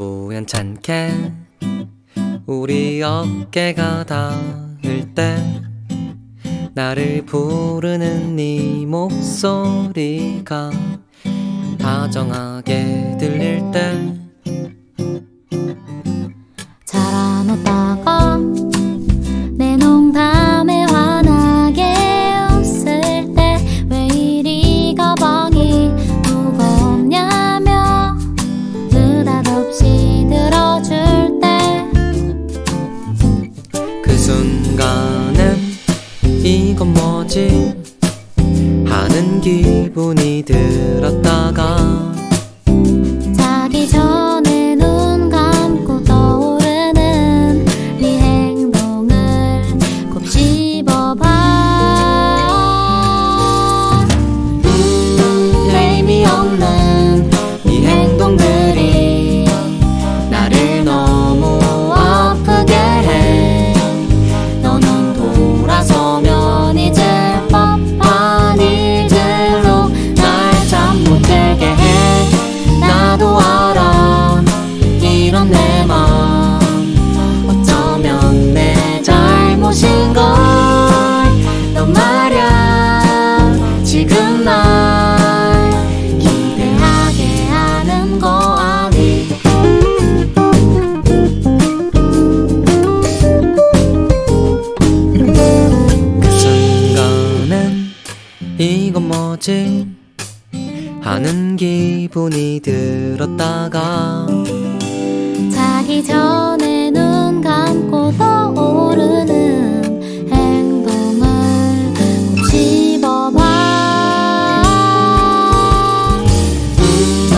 우연찮게 우리 어깨가 닿을 때 나를 부르는 네 목소리가 다정하게 들릴 때 뭐지. 하는 기분이 들었다가 이건 뭐지? 하는 기분이 들었다가 자기 전에 눈 감고 떠오르는 행동을 꼭 집어봐. 음,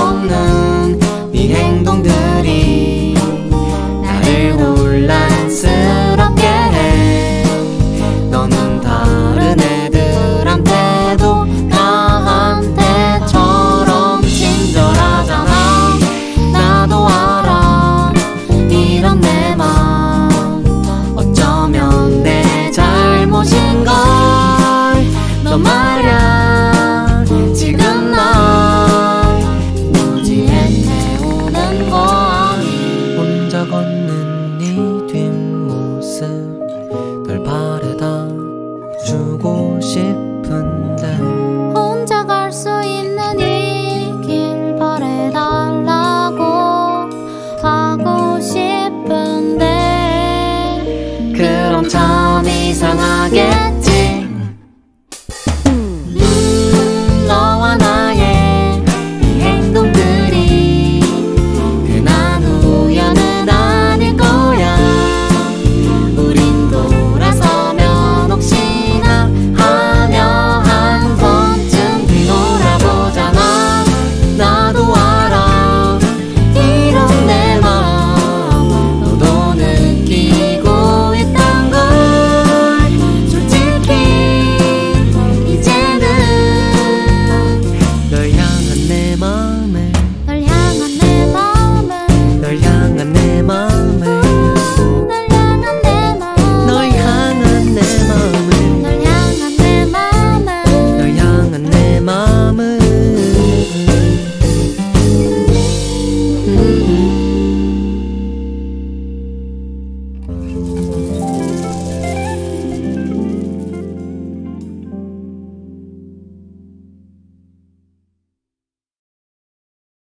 없는 네 행동들 주고 싶은데. 혼자 갈 수 있는 이 길 버려달라고 하고 싶은데. 그럼 참 이상하게